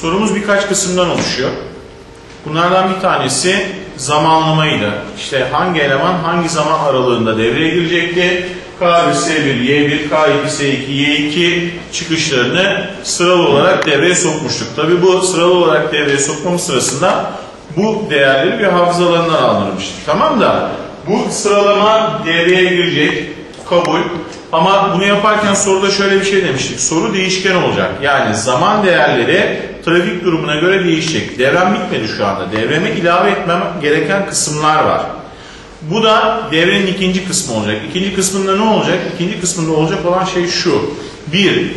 Sorumuz birkaç kısımdan oluşuyor. Bunlardan bir tanesi zamanlamaydı. İşte hangi eleman hangi zaman aralığında devreye girecekti? K1, S1, Y1, K2, S2, Y2 çıkışlarını sıralı olarak devreye sokmuştuk. Tabi bu sıralı olarak devreye sokmamız sırasında bu değerleri bir hafızalarından alınmıştık. Tamam da bu sıralama devreye girecek, kabul. Ama bunu yaparken soruda şöyle bir şey demiştik. Soru değişken olacak. Yani zaman değerleri trafik durumuna göre değişecek. Devrem bitmedi şu anda. Devreme ilave etmem gereken kısımlar var. Bu da devrenin ikinci kısmı olacak. İkinci kısmında ne olacak? İkinci kısmında olacak olan şey şu. Bir,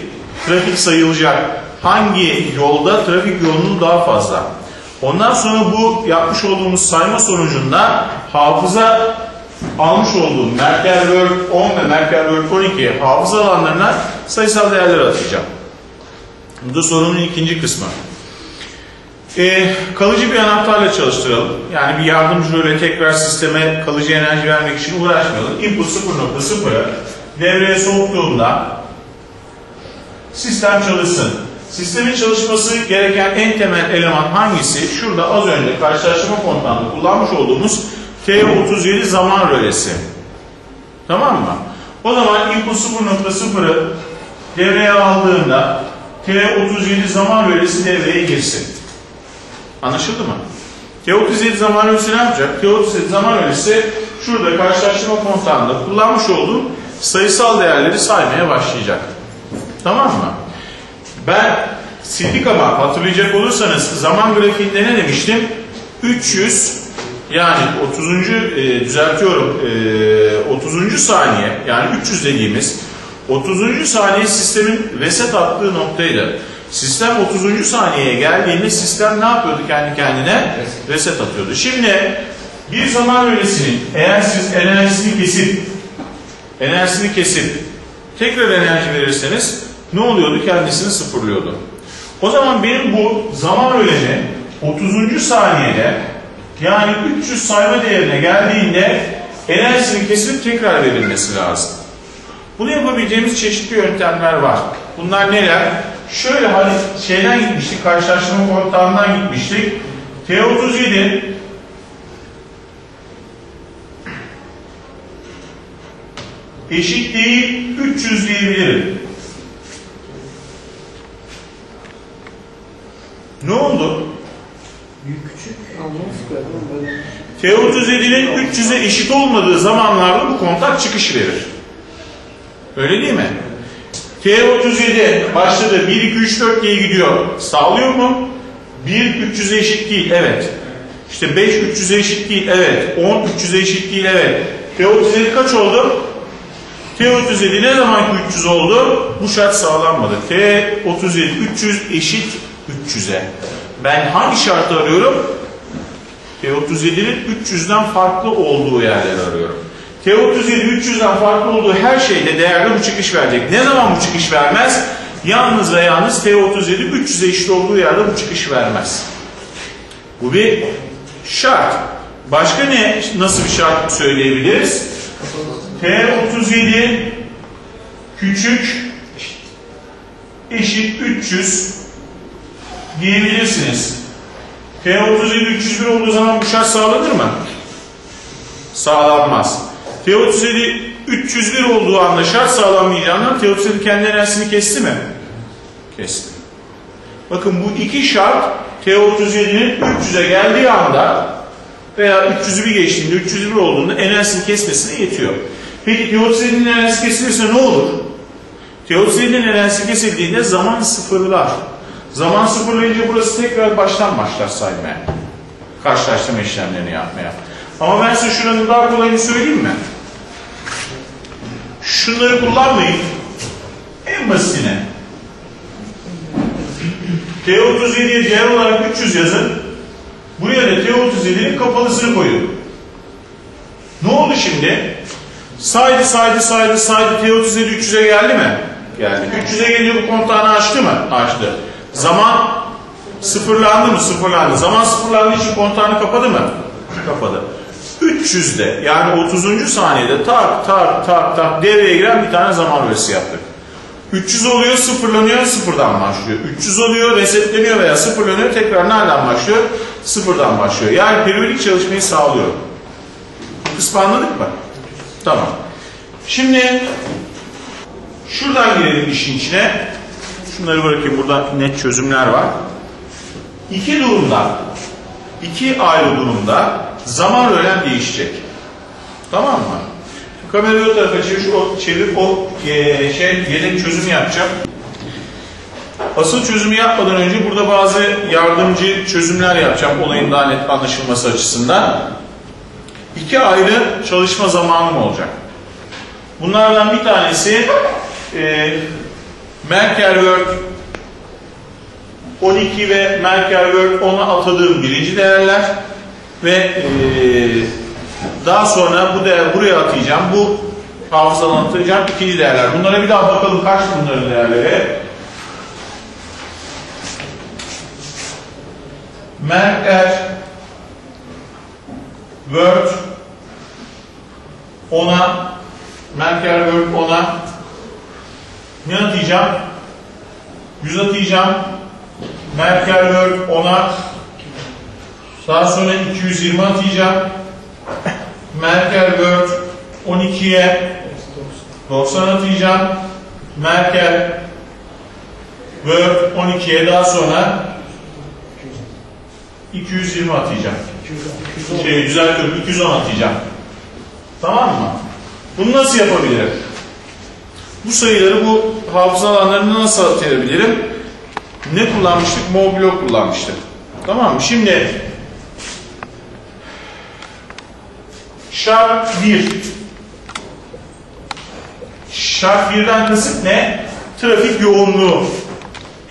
trafik sayılacak. Hangi yolda trafik yoğunluğu daha fazla? Ondan sonra bu yapmış olduğumuz sayma sonucunda hafıza almış olduğum Merkel Word 10 ve Merkel Word 12 hafıza alanlarına sayısal değerler atacağım. Bu sorunun ikinci kısmı. Ee, kalıcı bir anahtarla çalıştıralım. Yani bir yardımcı röle tekrar sisteme kalıcı enerji vermek için uğraşmayalım. Input 0.0'ı devreye soktuğumda sistem çalışsın. Sistemin çalışması gereken en temel eleman hangisi? Şurada az önce karşılaştırma kontağında kullanmış olduğumuz T37 zaman rölesi. Tamam mı? O zaman input 0.0'ı devreye aldığında T37 zaman rölesi devreye girsin. Anlaşıldı mı? T37 zaman rölesi ne yapacak? T37 zaman rölesi şurada karşılaştırma kontağında kullanmış olduğum sayısal değerleri saymaya başlayacak. Tamam mı? Ben sildik ama hatırlayacak olursanız zaman grafiğinde ne demiştim? 300 yani 30. E, düzeltiyorum e, 30. saniye yani 300 dediğimiz 30. saniye sistemin reset attığı noktaydı. Sistem 30. saniyeye geldiğinde sistem ne yapıyordu kendi kendine? Reset atıyordu. Şimdi bir zaman öylesinin eğer siz enerjisini kesip enerjisini kesip tekrar enerji verirseniz ne oluyordu? Kendisini sıfırlıyordu. O zaman benim bu zaman öleni 30. saniyede yani 300 sayma değerine geldiğinde enerjisinin kesilip tekrar verilmesi lazım. Bunu yapabileceğimiz çeşitli yöntemler var. Bunlar neler? Şöyle hani şeyden gitmiştik, karşılaştırma kontağından gitmiştik. T37 eşit değil 300 diyebilirim. Ne oldu? T37'nin 300'e eşit olmadığı zamanlarda bu kontak çıkış verir. Öyle değil mi? T37 başladı 1, 2, 3, 4 diye gidiyor. Sağlıyor mu? 1 300'e eşit değil. Evet. İşte 5 300'e eşit değil. Evet. 10 300'e eşit değil. Evet. T37 kaç oldu? T37 ne zaman ki 300 oldu? Bu şart sağlanmadı. T37 300 eşit 300'e. Ben hangi şartı arıyorum? T37'nin 300'den farklı olduğu yerleri arıyorum. T37 300'den farklı olduğu her şeyde değerli bu çıkış verecek. Ne zaman bu çıkış vermez? Yalnız ve yalnız T37 300'e eşit olduğu yerde bu çıkış vermez. Bu bir şart. Başka ne nasıl bir şart söyleyebiliriz? T37 küçük eşit 300 diyebilirsiniz. T37 301 olduğu zaman bu şart sağlanır mı? Sağlanmaz. T37 301 olduğu anda şart sağlanmayacağından T37 kendi enerjisini kesti mi? Kesti. Bakın bu iki şart T37'nin 300'e geldiği anda veya 300'ü bir geçtiğinde 301 olduğunda enerjisini kesmesine yetiyor. Peki T37'nin enerjisi kesilirse ne olur? T37'nin enerjisi kesildiğinde zaman sıfırlar. Zaman sıfırlayınca burası tekrar baştan başlar saymaya. Karşılaştırma işlemlerini yapmaya. Ama ben size şuranın daha kolayını söyleyeyim mi? Şunları kullanmayın. En basitine. T37'ye değer olarak 300 yazın. Buraya da T37'nin kapalısını koyun. Ne oldu şimdi? Saydı saydı saydı saydı T37 300'e geldi mi? Geldi. 300'e gelince bu kontağını açtı mı? Açtı. Zaman sıfırlandı mı? Sıfırlandı. Zaman sıfırlandığı için kontağını kapadı mı? Kapadı. 300'de yani 30. saniyede tak tak tak tak devreye giren bir tane zaman ölçüsü yaptık. 300 oluyor, sıfırlanıyor, sıfırdan başlıyor. 300 oluyor, resetleniyor veya sıfırlanıyor, tekrar nereden başlıyor? Sıfırdan başlıyor. Yani periyodik çalışmayı sağlıyor. Kısmı anladık mı? Tamam. Şimdi şuradan girelim işin içine. Şunları bırakayım. Burada net çözümler var. İki durumda, iki ayrı durumda zaman öğlen değişecek. Tamam mı? Kamerayı o tarafa çevir, o, çevir, o e, şey yedek çözümü yapacağım. Asıl çözümü yapmadan önce burada bazı yardımcı çözümler yapacağım olayın daha net anlaşılması açısından. İki ayrı çalışma zamanım olacak. Bunlardan bir tanesi e, Merkel Word 12 ve Merkel Word 10'a atadığım birinci değerler ve e, daha sonra bu değer buraya atayacağım. Bu hafızadan atacağım ikinci değerler. Bunlara bir daha bakalım kaç bunların değerleri. Merkel Word 10'a Merkel Word 10'a ne atayacağım? 100 atayacağım. Merkel Word 10'a daha sonra 220 atayacağım. Merkel Word 12'ye 90 atayacağım. Merkel Word 12'ye daha sonra 220 atayacağım. Şey, düzeltiyorum 210 atayacağım. Tamam mı? Bunu nasıl yapabilirim? Bu sayıları bu hafıza alanlarını nasıl atayabilirim? Ne kullanmıştık? Mobilo kullanmıştık. Tamam mı? Şimdi şart 1 şart 1'den kasıt ne? Trafik yoğunluğu.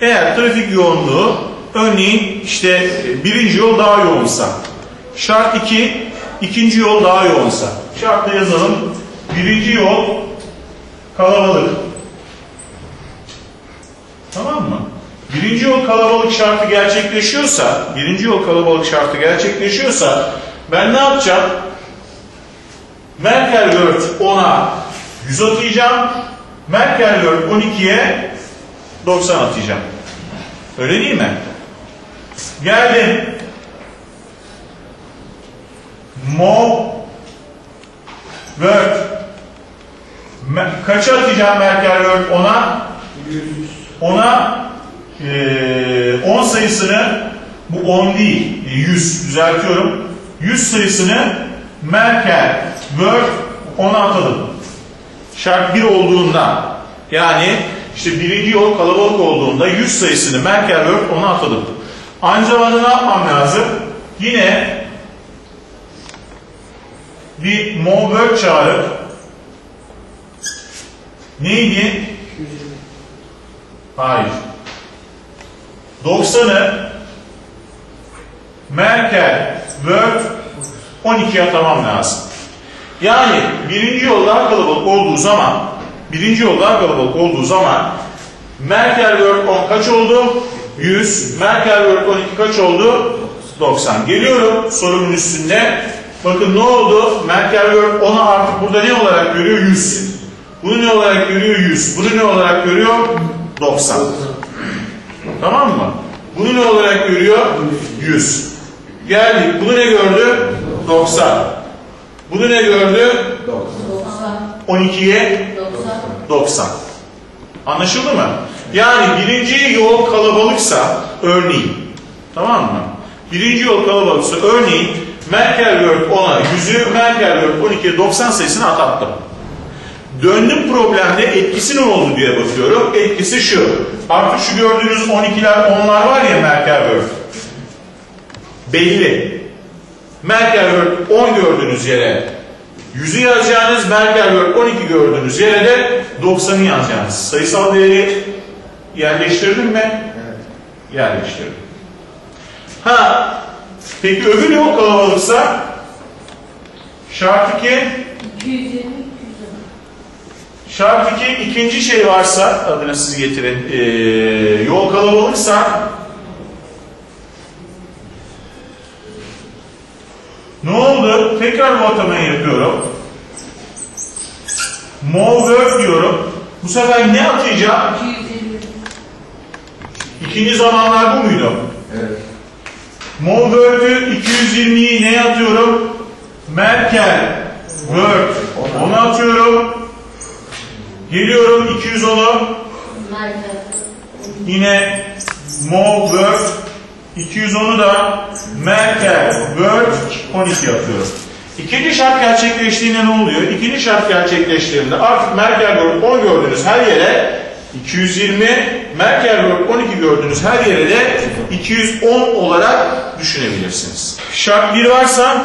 Eğer trafik yoğunluğu örneğin işte birinci yol daha yoğunsa şart 2 ikinci yol daha yoğunsa şartta yazalım birinci yol kalabalık tamam mı? Birinci yol kalabalık şartı gerçekleşiyorsa birinci yol kalabalık şartı gerçekleşiyorsa ben ne yapacağım? Merkel Word 10'a 100 atayacağım. Merkel Word 12'ye 90 atacağım. Öyle değil mi? Geldim. Mo Word kaça atacağım Merkel Word 10'a? 10'a e, 10 sayısını bu 10 değil 100 düzeltiyorum. 100 sayısını Merkel Word 10'a atalım. Şart 1 olduğunda yani işte birinci yol kalabalık olduğunda 100 sayısını Merkel Word 10'a atalım. Aynı zamanda ne yapmam lazım? Yine bir Mo Word çağırıp neydi? Hayır. 90'ı Merkel Word 12'ye atamam lazım. Yani birinci yol daha kalabalık olduğu zaman birinci yol daha kalabalık olduğu zaman Merkel Word 10 kaç oldu? 100. Merkel Word 12 kaç oldu? 90. Geliyorum sorumun üstünde. Bakın ne oldu? Merkel Word 10'u artık burada ne olarak görüyor? 100. Bunu ne olarak görüyor? 100. Bunu ne olarak görüyor? 90. Tamam mı? Bunu ne olarak görüyor? 100. Geldik. Bunu ne gördü? 90. Bunu ne gördü? 12'ye 90. Anlaşıldı mı? Yani birinci yol kalabalıksa örneğin tamam mı? Birinci yol kalabalıksa örneğin Merkel Word 10'a 100'ü Merkel Word 12'ye 90 sayısını atattım. Döndüm problemde etkisi ne oldu diye bakıyorum. Etkisi şu. Artık şu gördüğünüz 12'ler 10'lar var ya Merkel Word. Belli. Merkel Word 10 gördüğünüz yere 100'ü yazacağınız, Merkel Word 12 gördüğünüz yere de 90'ı yazacağınız. Sayısal değeri yerleştirdin mi? Evet. Yerleştirdim. Ha, peki öbür yol kalabalıksa şart 2 220 şart 2 ikinci şey varsa adına siz getirin ee, yol kalabalıksa ne oldu? Tekrar bu atamayı yapıyorum. Mo work diyorum. Bu sefer ne atayacağım? 250. İkinci zamanlar bu muydu? Evet. Mol Word'ü 220'yi neye atıyorum? Merkel Word. Onu atıyorum. Geliyorum 210'u. Merkez. Yine Mol Word 210'u da Merkel Word 12 atıyorum. İkinci şart gerçekleştiğinde ne oluyor? İkinci şart gerçekleştiğinde artık Merkel Word 10 gördüğünüz her yere 220, Merkel Word 12 gördüğünüz her yere de 210 olarak düşünebilirsiniz. Şart 1 varsa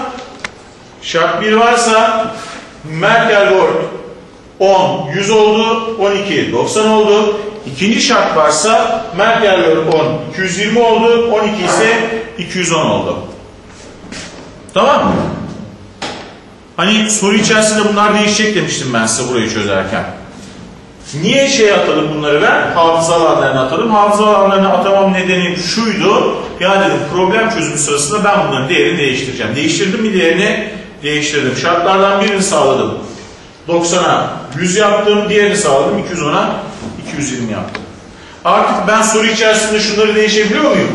şart 1 varsa Merkel Word 10, 100 oldu, 12, 90 oldu. İkinci şart varsa Word 10, 220 oldu, 12 ise 210 oldu. Tamam mı? Hani soru içerisinde bunlar değişecek demiştim ben size burayı çözerken. Niye şey atadım bunları ben? Hafıza alanlarına atadım. Hafıza alanlarına atamam nedeni şuydu. Ya dedim problem çözümü sırasında ben bunların değerini değiştireceğim. Değiştirdim mi değerini? Değiştirdim. Şartlardan birini sağladım. 90'a 100 yaptım. Diğerini sağladım. 210'a 220 yaptım. Artık ben soru içerisinde şunları değişebiliyor muyum?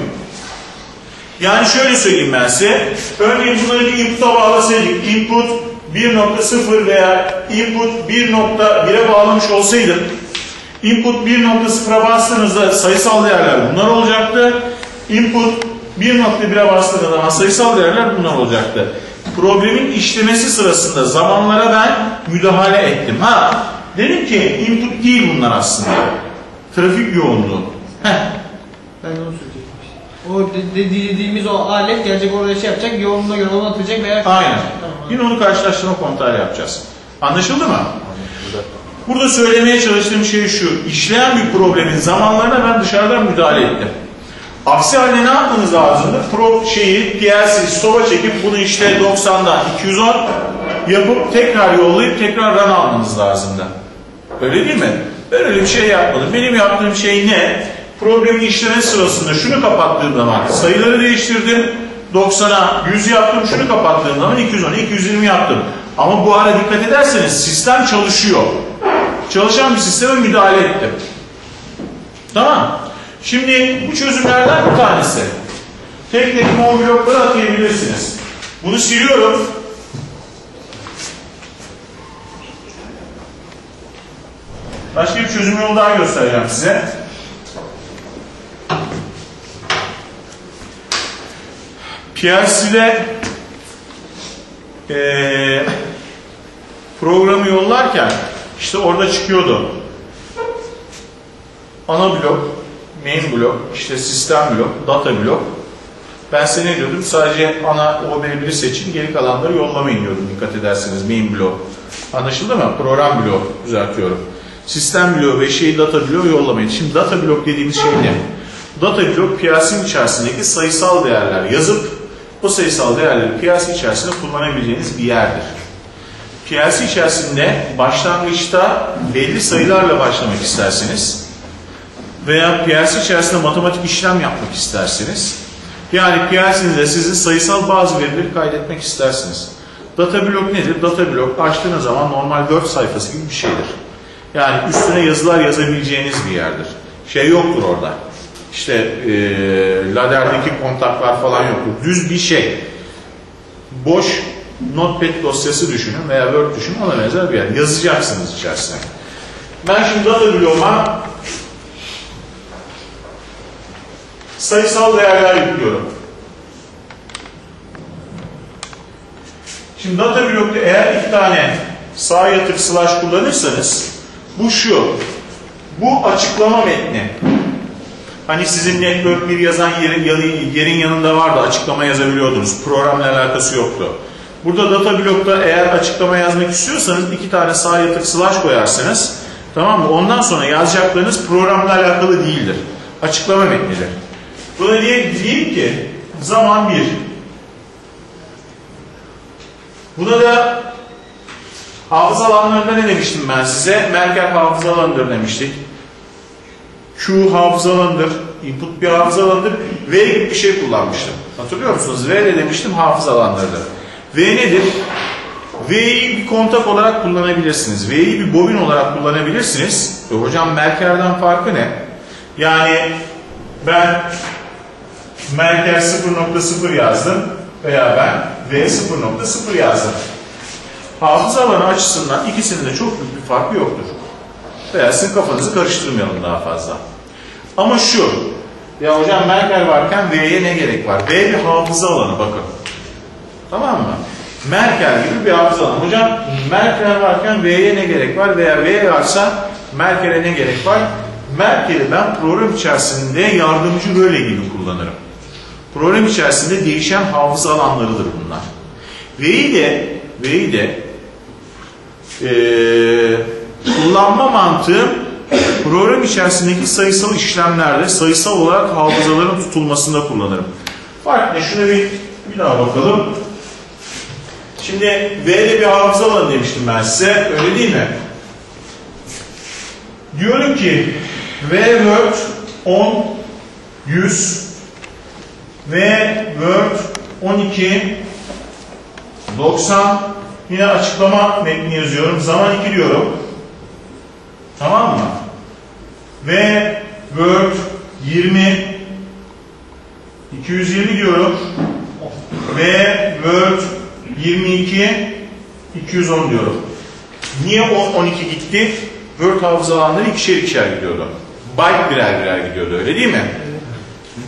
Yani şöyle söyleyeyim ben size. Örneğin bunları bir input'a bağlasaydık. Input 1.0 veya input 1.1'e bağlamış olsaydım input 1.0'a bastığınızda sayısal değerler bunlar olacaktı. Input 1.1'e bastığınız zaman sayısal değerler bunlar olacaktı. Problemin işlemesi sırasında zamanlara ben müdahale ettim. Ha, dedim ki input değil bunlar aslında. Trafik yoğunluğu. Heh, Ben onu söyleyecektim. O de- de- dediğimiz o alet gelecek oraya şey yapacak, yoğunluğuna göre onu atacak veya... Aynen. Tamam. Yine onu karşılaştırma kontrol yapacağız. Anlaşıldı mı? Burada söylemeye çalıştığım şey şu. İşleyen bir problemin zamanlarına ben dışarıdan müdahale ettim. Aksi halde ne yapmanız lazımdı? Pro şeyi PLC stop'a çekip bunu işte 90'dan 210 yapıp tekrar yollayıp tekrar run almanız lazımdı. Öyle değil mi? Ben öyle bir şey yapmadım. Benim yaptığım şey ne? Problemi işleme sırasında şunu kapattığım zaman sayıları değiştirdim. 90'a 100 yaptım. Şunu kapattığım zaman 210, 220 yaptım. Ama bu ara dikkat ederseniz sistem çalışıyor. Çalışan bir sisteme müdahale ettim. Tamam. Şimdi bu çözümlerden bir tanesi. Tek tek mol blokları atayabilirsiniz. Bunu siliyorum. Başka bir çözüm yolu daha göstereceğim size. PLC'de eee programı yollarken işte orada çıkıyordu. Ana blok, main blok, işte sistem blok, data blok. Ben size ne diyordum? Sadece ana OB1'i seçin, geri kalanları yollamayın diyordum dikkat ederseniz main blok. Anlaşıldı mı? Program blok düzeltiyorum. Sistem bloğu ve şeyi data bloğu yollamayın. Şimdi data blok dediğimiz şey ne? Data blok PLC'nin içerisindeki sayısal değerler yazıp o sayısal değerleri PLC içerisinde kullanabileceğiniz bir yerdir. PLC içerisinde başlangıçta belli sayılarla başlamak isterseniz veya PLC içerisinde matematik işlem yapmak isterseniz yani PLC'nizde sizin sayısal bazı verileri kaydetmek istersiniz. Data blok nedir? Data blok açtığınız zaman normal Word sayfası gibi bir şeydir. Yani üstüne yazılar yazabileceğiniz bir yerdir. Şey yoktur orada. İşte e, laderdeki kontaklar falan yoktur. Düz bir şey. Boş notepad dosyası düşünün veya Word düşünün ona benzer bir yer. Yazacaksınız içerisine. Ben şimdi data bloğuma sayısal değerler yüklüyorum. Şimdi data blokta eğer iki tane sağ yatık slash kullanırsanız bu şu. Bu açıklama metni. Hani sizin network bir yazan yerin, yerin yanında vardı açıklama yazabiliyordunuz. Programla alakası yoktu. Burada data blokta eğer açıklama yazmak istiyorsanız iki tane sağ yatık slash koyarsınız. Tamam mı? Ondan sonra yazacaklarınız programla alakalı değildir. Açıklama metnidir. Buna diye diyeyim ki zaman 1. Buna da hafıza alanlarında ne demiştim ben size? Merkel hafıza alanıdır demiştik. Q hafıza alanıdır. Input bir hafıza alanıdır. V gibi bir şey kullanmıştım. Hatırlıyor musunuz? V ne demiştim? Hafıza alanlarıdır. V nedir? V'yi bir kontak olarak kullanabilirsiniz. V'yi bir bobin olarak kullanabilirsiniz. E hocam Merker'den farkı ne? Yani ben Merker 0.0 yazdım veya ben V 0.0 yazdım. Hafıza alanı açısından ikisinin de çok büyük bir farkı yoktur. Veya sizin kafanızı karıştırmayalım daha fazla. Ama şu, ya hocam Merker varken V'ye ne gerek var? V bir hafıza alanı bakın. Tamam mı? Merkel gibi bir hafıza alanı. Hocam Merkel varken V'ye ne gerek var? Veya V varsa Merkel'e ne gerek var? Merkel'i ben program içerisinde yardımcı böyle gibi kullanırım. Program içerisinde değişen hafıza alanlarıdır bunlar. V'yi de V'yi de eee, kullanma mantığım program içerisindeki sayısal işlemlerde sayısal olarak hafızaların tutulmasında kullanırım. Fark ne? Şuna bir, bir daha bakalım. Şimdi V'de bir hafıza alanı demiştim ben size. Öyle değil mi? Diyorum ki V Word 10 100 V Word 12 90 yine açıklama metni yazıyorum. Zaman 2 diyorum. Tamam mı? Ve Word 20 220 diyorum. Ve Word 22 210 diyorum. Niye 10 12 gitti? Word hafıza alanları ikişer ikişer gidiyordu. Byte birer birer gidiyordu öyle değil mi?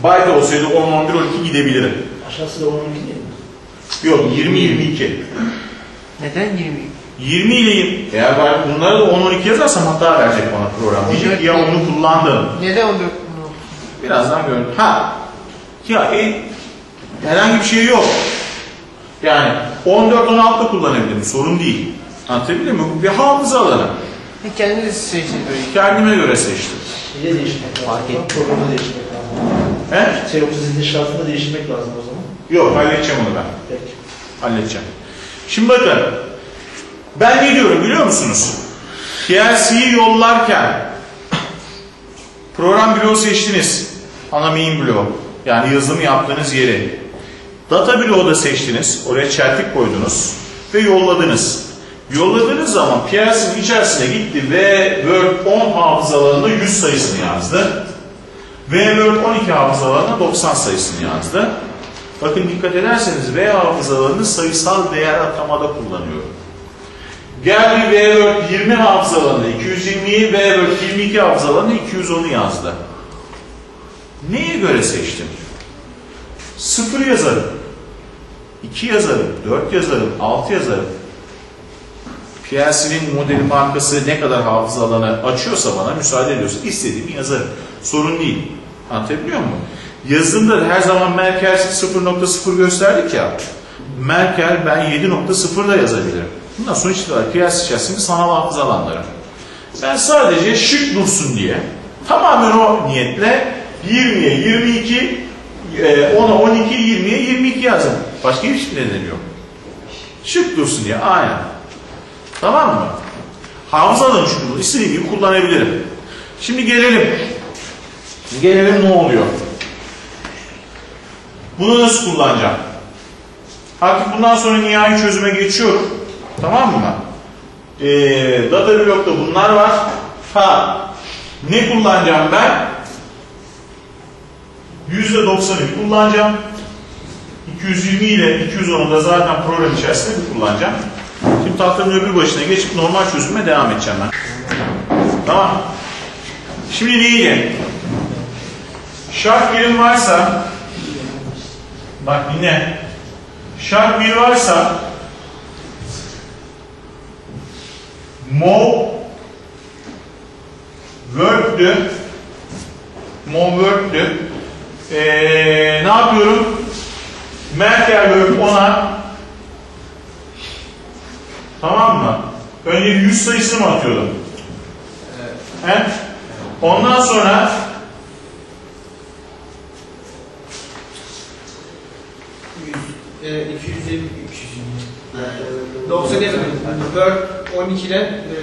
Byte olsaydı 10 11 12 gidebilirim. Aşağısı da 12 değil mi? Yok 20 22. Neden 20? 20 ile eğer ben bunları da 10 12 yazarsam hata verecek bana program. Diyecek ki ya onu kullandım. Neden 14 bunu? Birazdan görün. Ha. Ya e, herhangi bir şey yok. Yani 14 16 kullanabilirim. Sorun değil. Anlatabildim mi? Bu bir hafıza alanı. Kendiniz seçin böyle. Kendime göre seçtim. Şeye değişmek lazım. Fark ettim. Programı değişmek lazım. He? T30 inşaatında değişmek lazım o zaman. Yok halledeceğim onu ben. Peki. Halledeceğim. Şimdi bakın. Ben ne diyorum biliyor musunuz? PLC'yi yollarken program bloğu seçtiniz. Ana main bloğu. Yani yazılımı yaptığınız yeri. Data bloğu da seçtiniz. Oraya çeltik koydunuz. Ve yolladınız. Yolladığınız zaman PLC'nin içerisine gitti ve Word 10 hafızalarında 100 sayısını yazdı. Ve Word 12 hafızalarına 90 sayısını yazdı. Bakın dikkat ederseniz V hafızalarını sayısal değer atamada kullanıyorum. Geldi V Word 20 hafızalarına 220'yi, V Word 22 hafızalarına 210'u yazdı. Neye göre seçtim? 0 yazarım. 2 yazarım, 4 yazarım, 6 yazarım. PLC'nin modeli markası ne kadar hafıza alanı açıyorsa bana müsaade ediyorsa istediğimi yazarım. Sorun değil. Anlatabiliyor muyum? Yazımda her zaman Merkel 0.0 gösterdik ya. Merkel ben 7.0 da yazabilirim. Bundan sonuç itibariyle PLC içerisinde sanal hafıza alanları. Ben sadece şık dursun diye tamamen o niyetle 20'ye 22, e, 10'a 12, 20'ye 22 yazdım. Başka hiçbir nedeni yok. Şık dursun diye aynen. Tamam mı? Hafıza alanı şunu istediğim gibi kullanabilirim. Şimdi gelelim. Gelelim ne oluyor? Bunu nasıl kullanacağım? Artık bundan sonra nihai çözüme geçiyorum. Tamam mı? Ee, data blokta bunlar var. Ha, ne kullanacağım ben? %90'ı kullanacağım. 220 ile 210'u da zaten program içerisinde bir kullanacağım. Şimdi tahtanın öbür başına geçip normal çözüme devam edeceğim ben. Tamam. Şimdi neydi? Şart birim varsa bak dinle. Şart bir varsa mov word'dü mov word'dü ee, ne yapıyorum? Merkel Word 10'a tamam mı? Önce 100 sayısını mı atıyordum? He? Ondan sonra E, 220, 320. 90 yazıyor. 4, 12 ile e,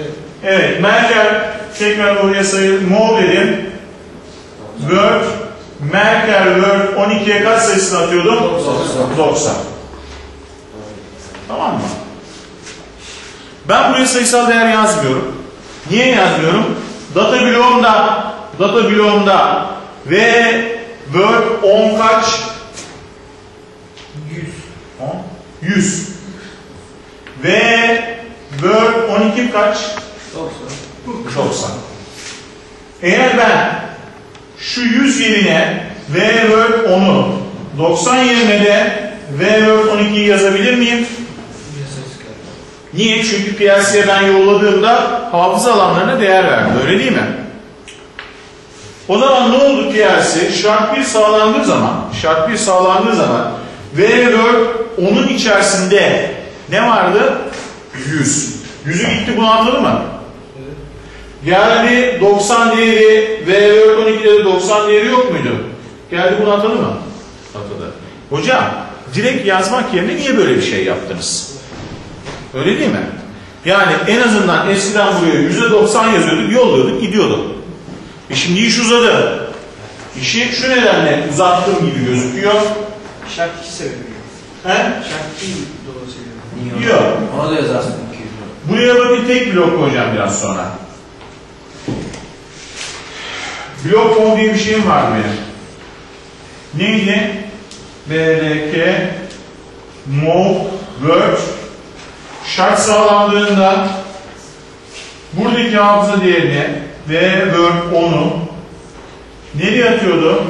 evet Merkel tekrar oraya sayı mol dedim. Word Merkel Word 12'ye kaç sayısını atıyordum? 90. Tamam mı? Ben buraya sayısal değer yazmıyorum. Niye yazmıyorum? Data bloğumda, data bloğumda ve word 10 kaç? 100. 100. Ve word 12 kaç? 90. 90. Eğer ben şu 100 yerine V Word 10'u 90 yerine de V Word 12'yi yazabilir miyim? Niye? Çünkü PLC'ye ben yolladığımda hafıza alanlarına değer verdi. Öyle değil mi? O zaman ne oldu PLC? Şart 1 sağlandığı zaman, şart 1 sağlandığı zaman V Word onun içerisinde ne vardı? 100. 100'ü gitti bunu anladın mı? Geldi 90 değeri ve Word 12'de de 90 değeri yok muydu? Geldi bunu atadı mı? Atadı. Hocam direkt yazmak yerine niye böyle bir şey yaptınız? Öyle değil mi? Yani en azından eskiden buraya %90 yazıyorduk, yolluyorduk, gidiyorduk. E şimdi iş uzadı. İşi şu nedenle uzattığım gibi gözüküyor. Şart 2 sebebi. He? Şart 2 dolayısıyla. Yok. Ona da yazarsın 200 Buraya bakın tek blok koyacağım biraz sonra. Blok konu diye bir şeyim var benim. Neydi? BRK Mov Word şart sağlandığında buradaki hafıza değerini ve Word 10'u nereye atıyordu?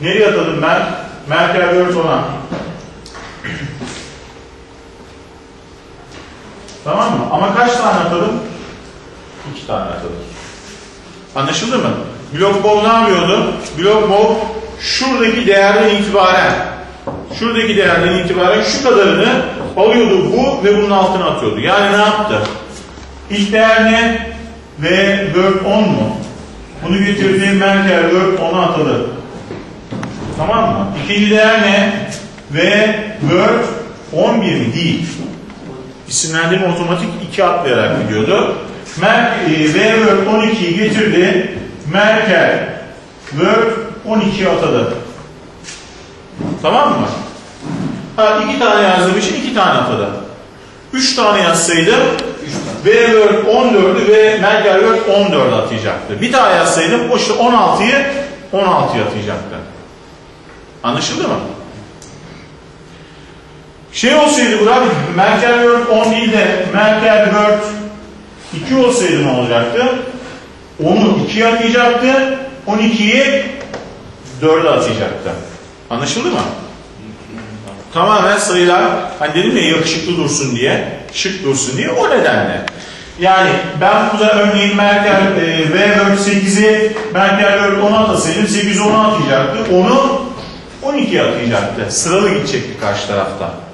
Nereye atadım ben? Merkel Word 10'a. Tamam mı? Ama kaç tane atadım? İki tane atadım. Anlaşıldı mı? Blok bol ne yapıyordu? Blok bol şuradaki değerden itibaren şuradaki değerden itibaren şu kadarını alıyordu bu ve bunun altına atıyordu. Yani ne yaptı? İlk değer ne? Ve Word 10 mu? Bunu getirdiğim Merkel Word 10'a atadı. Tamam mı? İkinci değer ne? Ve Word 11 mi? Değil. İsimlendirme otomatik 2 atlayarak gidiyordu. Mer e, V Word 12'yi getirdi. Merkel Word 12 atadı. Tamam mı? Ha, iki tane yazdığım için iki tane atadı. Üç tane yazsaydım V Word 14'ü ve Merkel Word 14 atayacaktı. Bir daha yazsaydım o işte 16'yı 16'ya atayacaktı. Anlaşıldı mı? Şey olsaydı Burak, Merkel Word 10 değil de Merkel Word 2 olsaydı ne olacaktı? 10'u 2'ye atayacaktı, 12'yi 4'e atayacaktı. Anlaşıldı mı? Tamamen sayılar, hani dedim ya yakışıklı dursun diye, şık dursun diye o nedenle. Yani ben burada örneğin Merkel e, V Word 8'i Merkel Word 10'a atasaydım 8'i 10'a atayacaktı. Onu 12'ye atayacaktı. Sıralı gidecekti karşı tarafta.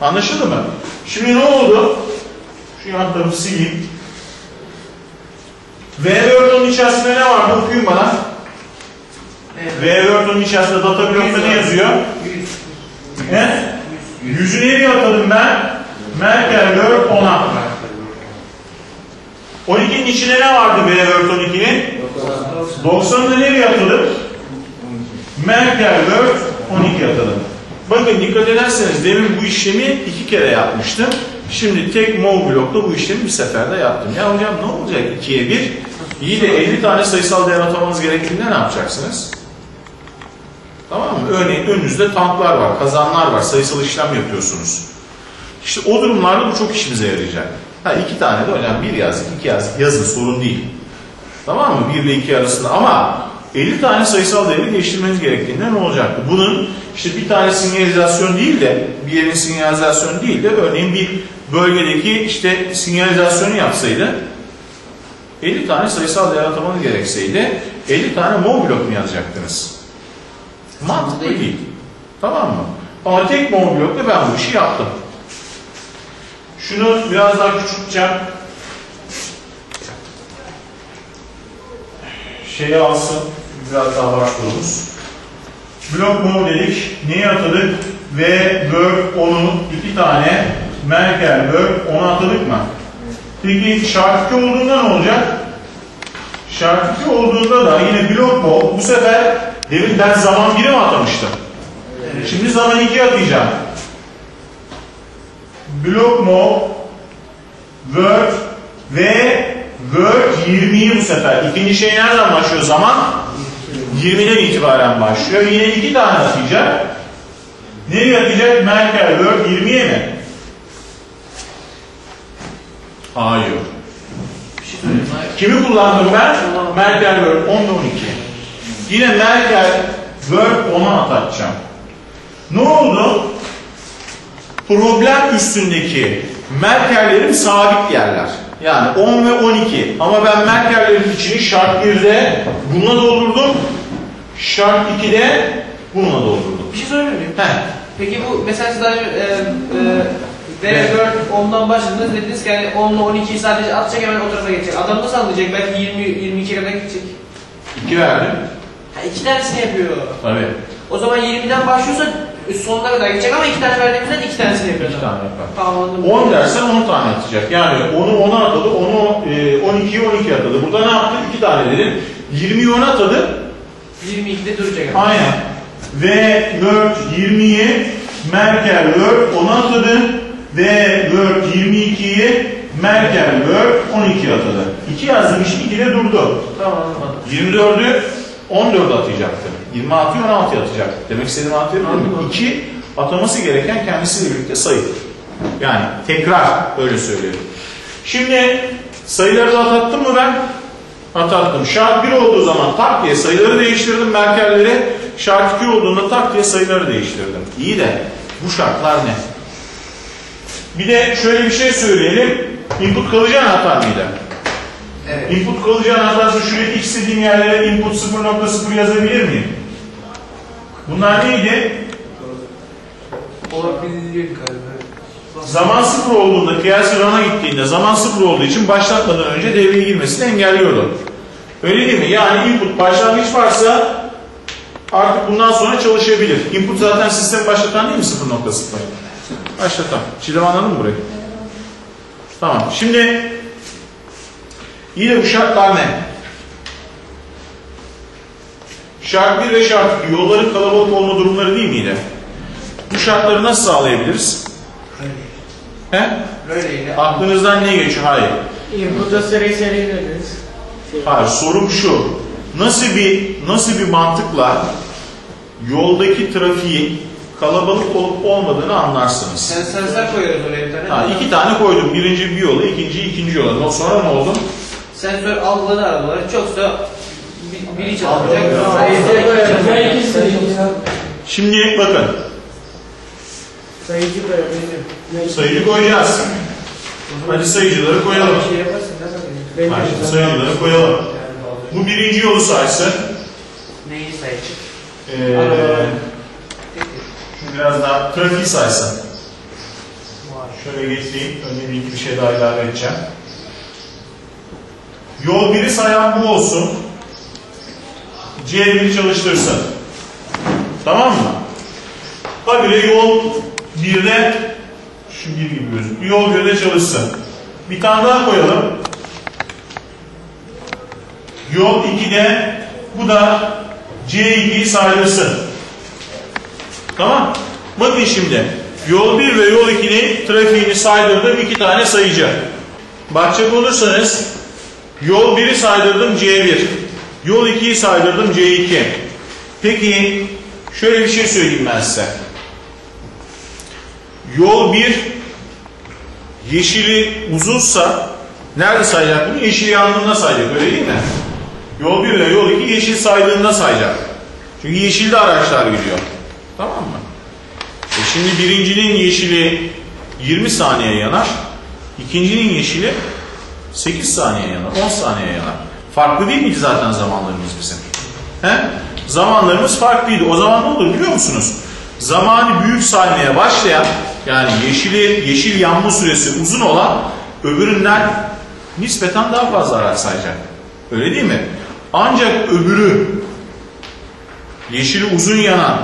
Anlaşıldı mı? Şimdi ne oldu? Şu yan tarafı sileyim. V Word'un içerisinde ne vardı? Okuyun bana. V Word'un içerisinde data blokta ne yazıyor? 100. Ne? Yüzü nereye atadım ben? Merkel Word 10'a. 12'nin içine ne vardı V Word 12'nin? 90'ı da nereye atadım? Merkel Word 12 atadım. Bakın dikkat ederseniz demin bu işlemi iki kere yapmıştım. Şimdi tek mov blokta bu işlemi bir seferde yaptım. Ya hocam ne olacak ikiye bir? İyi de 50 tane sayısal değer atamanız gerektiğinde ne yapacaksınız? Tamam mı? Örneğin önünüzde tanklar var, kazanlar var, sayısal işlem yapıyorsunuz. İşte o durumlarda bu çok işimize yarayacak. Ha iki tane de hocam bir yazdık, iki yazdık, yazın sorun değil. Tamam mı? Bir ile iki arasında ama 50 tane sayısal değeri değiştirmeniz gerektiğinde ne olacaktı? Bunun işte bir tane sinyalizasyon değil de bir yerin sinyalizasyonu değil de örneğin bir bölgedeki işte sinyalizasyonu yapsaydı 50 tane sayısal değer atamanız gerekseydi 50 tane mol blok mu yazacaktınız? Mantıklı Değil. değil. Tamam mı? Ama tek mol blokta ben bu işi yaptım. Şunu biraz daha küçülteceğim. Şeyi alsın. Biraz daha başlıyoruz. Blok mol dedik. Neyi atadık? Ve Word 10'u iki tane Merkel Word 10'u atadık mı? Peki şart 2 olduğunda ne olacak? Şart 2 olduğunda da yine blok mol bu sefer demin ben zaman 1'e mi atamıştım? Şimdi zaman 2'ye atayacağım. Blok mol Word ve Word 20'yi bu sefer. İkinci şey nereden başlıyor zaman? 20'den itibaren başlıyor. Yine iki tane atacak. Nereye atacak? Merkel Word 20'ye mi? Hayır. Kimi kullandım ben? Merkel Word 10 ve 12. Yine Merkel Word 10'a atacağım. Ne oldu? Problem üstündeki Merkellerim sabit yerler. Yani 10 ve 12. Ama ben Merkellerin içini şart 1'de bununla doldurdum. Şart 2'de bununla doldurdum. Bir şey sorabilir miyim? Heh. Peki bu mesela siz daha önce e, e, Evet. V4 10'dan başladınız dediniz ki yani 10 ile 12'yi sadece atacak hemen o tarafa geçecek. Adam nasıl anlayacak? Belki 20 22 kadar gidecek. 2 verdim. Ha iki tanesini yapıyor. Tabii. O zaman 20'den başlıyorsa sonuna kadar gidecek ama iki tane verdiğimizden iki tanesini yapıyor. 2 adam. tane yapar. Tamam anladım. 10 dersen 10 tane atacak. Yani onu 10'a atadı, onu e, 12'yi 12'ye atadı. Burada ne yaptı? 2 tane dedim. 20'yi 10'a atadı. 22'de duracak. Aynen. Ve Word 20'yi Merkel Word 10'a atadı. Ve Word 22'yi Merkel Word 12'ye atadı. 2 yazdım işte 2'de durdu. Tamam anlamadım. 24'ü 14 atacaktı. 26'yı 16'ya atacaktı. Demek istediğim anlatabiliyor muyum? Anladım. 2 ataması gereken kendisiyle birlikte sayı. Yani tekrar öyle söyleyelim. Şimdi sayıları da atattım mı ben? Atattım. Şart 1 olduğu zaman tak diye sayıları değiştirdim Merkelleri. Şart 2 olduğunda tak diye sayıları değiştirdim. İyi de bu şartlar ne? Bir de şöyle bir şey söyleyelim. Input kalıcı anahtar mıydı? Evet. Input kalıcı anahtarsa şuraya istediğim yerlere input 0.0 yazabilir miyim? Bunlar neydi? Olabilir. Zaman sıfır olduğunda, kıyası run'a gittiğinde zaman sıfır olduğu için başlatmadan önce devreye girmesini engelliyordu. Öyle değil mi? Yani input başlangıç varsa artık bundan sonra çalışabilir. Input zaten sistemi başlatan değil mi 0.0? Başlatan. Çiğdem anladın mı burayı? Tamam. Şimdi iyi de bu şartlar ne? Şart 1 ve şart 2 yolların kalabalık olma durumları değil miydi? Bu şartları nasıl sağlayabiliriz? He? Böyleydi. Aklınızdan ne geçiyor? Hayır. Burada seri seri veririz. Hayır. Sorum şu. Nasıl bir nasıl bir mantıkla yoldaki trafiğin kalabalık olup olmadığını anlarsınız. Sen sensör koyuyoruz oraya bir tane. Ha, iki tane koydum. Birinci bir yola, ikinci ikinci yola. Sonra ne oldu? Sensör algıladı arabaları. Çoksa bir, biri çalışacak. Sayıcı. Şimdi bakın. Sayıcı koyacağız. Hadi sayıcıları koyalım. Bir şey yaparsın Hadi sayıcıları koyalım. Bu birinci yolu saysın. Neyi sayacak? Ee, şimdi biraz daha trafiği saysın. Şöyle getireyim. Bir iki bir şey daha ilave edeceğim. Yol 1'i sayan bu olsun. C1'i çalıştırsın. Tamam mı? Habire yol 1'de şu bir gibi gözüküyor. Yol 1'de çalışsın. Bir tane daha koyalım. Yol 2'de bu da C2'yi saydırsın. Tamam. Bakın şimdi. Yol 1 ve yol 2'nin trafiğini saydırdım iki tane sayıcı. Bakacak olursanız yol 1'i saydırdım C1. Yol 2'yi saydırdım C2. Peki şöyle bir şey söyleyeyim ben size. Yol 1 yeşili uzunsa nerede sayacak bunu? Yeşil yandığında sayacak öyle değil mi? Yol 1 ile yol 2 yeşil saydığında sayacak. Çünkü yeşilde araçlar gidiyor. Tamam mı? E şimdi birincinin yeşili 20 saniye yanar. ikincinin yeşili 8 saniye yanar, 10 saniye yanar. Farklı değil miydi zaten zamanlarımız bizim? He? Zamanlarımız farklıydı. O zaman ne olur biliyor musunuz? Zamanı büyük saymaya başlayan yani yeşili yeşil yanma süresi uzun olan öbüründen nispeten daha fazla araç sayacak. Öyle değil mi? Ancak öbürü yeşili uzun yanan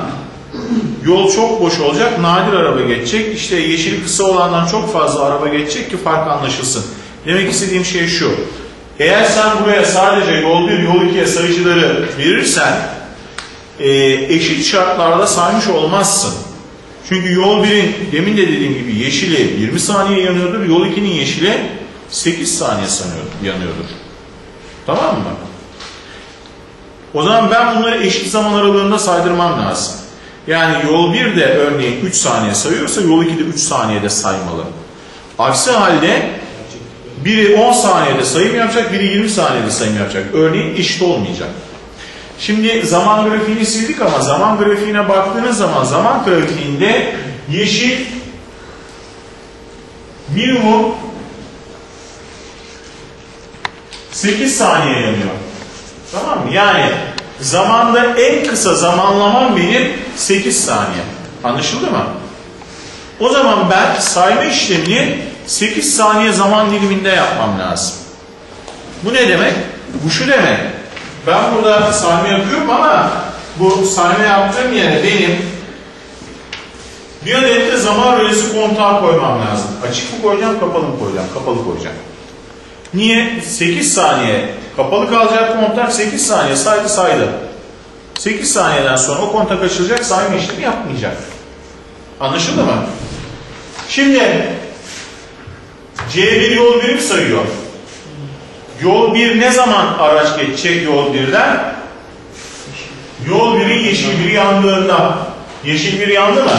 yol çok boş olacak, nadir araba geçecek. İşte yeşili kısa olandan çok fazla araba geçecek ki fark anlaşılsın. Demek istediğim şey şu. Eğer sen buraya sadece yol 1, yol 2'ye sayıcıları verirsen e, eşit şartlarda saymış olmazsın. Çünkü yol 1'in demin de dediğim gibi yeşili 20 saniye yanıyordur. Yol 2'nin yeşili 8 saniye yanıyordur. Tamam mı? O zaman ben bunları eşit zaman aralığında saydırmam lazım. Yani yol 1 de örneğin 3 saniye sayıyorsa yol 2 de 3 saniyede saymalı. Aksi halde biri 10 saniyede sayım yapacak, biri 20 saniyede sayım yapacak. Örneğin eşit olmayacak. Şimdi zaman grafiğini sildik ama zaman grafiğine baktığınız zaman zaman grafiğinde yeşil minimum 8 saniye yanıyor. Tamam mı? Yani zamanda en kısa zamanlamam benim 8 saniye. Anlaşıldı mı? O zaman ben sayma işlemini 8 saniye zaman diliminde yapmam lazım. Bu ne demek? Bu şu demek. Ben burada sayma yapıyorum ama bu sayma yaptığım yere benim bir adet de zaman rölesi kontağı koymam lazım. Açık mı koyacağım, kapalı mı koyacağım? Kapalı koyacağım. Niye? 8 saniye kapalı kalacak kontak 8 saniye saydı saydı. 8 saniyeden sonra o kontak açılacak sayma işlemi yapmayacak. Anlaşıldı mı? Şimdi C1 yol 1'i sayıyor. Yol 1 ne zaman araç geçecek yol 1'den? Yol 1'in yeşil 1'i yandığında. Yeşil 1 yandı mı?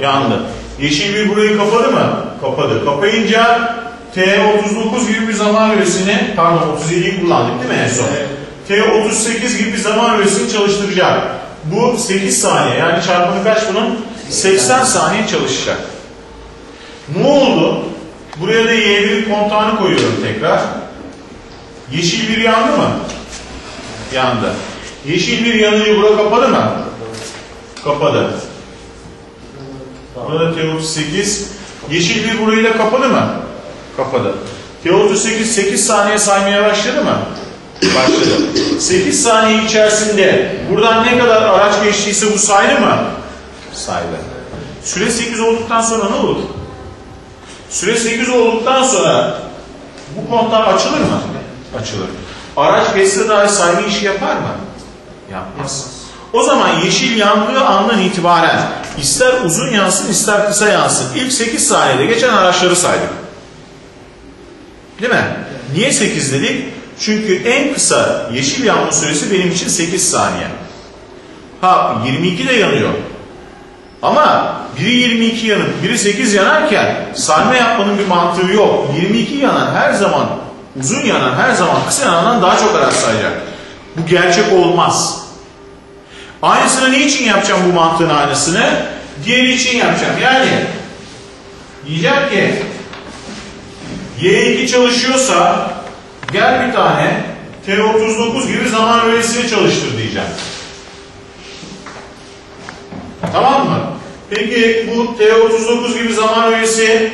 Yandı. Yeşil 1 burayı kapadı mı? Kapadı. Kapayınca T39 gibi bir zaman öresini, pardon 37'yi kullandık değil mi en son? T38 gibi bir zaman öresini çalıştıracak. Bu 8 saniye yani çarpımı kaç bunun? 80 saniye çalışacak. Ne oldu? Buraya da Y1 kontağını koyuyorum tekrar. Yeşil bir yandı mı? Yandı. Yeşil bir yanınca bura kapadı mı? Kapadı. Burada T38. Yeşil bir burayı da kapadı mı? Kapadı. T38 8 saniye saymaya başladı mı? Başladı. 8 saniye içerisinde buradan ne kadar araç geçtiyse bu saydı mı? Saydı. Süre 8 olduktan sonra ne olur? Süre 8 olduktan sonra bu kontak açılır mı? Açılır. Araç geçse dahi sayma işi yapar mı? Yapmaz. O zaman yeşil yandığı andan itibaren ister uzun yansın ister kısa yansın ilk 8 saniyede geçen araçları saydık. Değil mi? Niye 8 dedik? Çünkü en kısa yeşil yanma süresi benim için 8 saniye. Ha 22 de yanıyor. Ama biri 22 yanıp biri 8 yanarken sayma yapmanın bir mantığı yok. 22 yanan her zaman uzun yanan her zaman kısa yanandan daha çok araç sayacak. Bu gerçek olmaz. Aynısını niçin yapacağım bu mantığın aynısını? Diğeri için yapacağım. Yani diyeceğim ki Y2 çalışıyorsa gel bir tane T39 gibi zaman öğesini çalıştır diyeceğim. Tamam mı? Peki bu T39 gibi zaman öğesi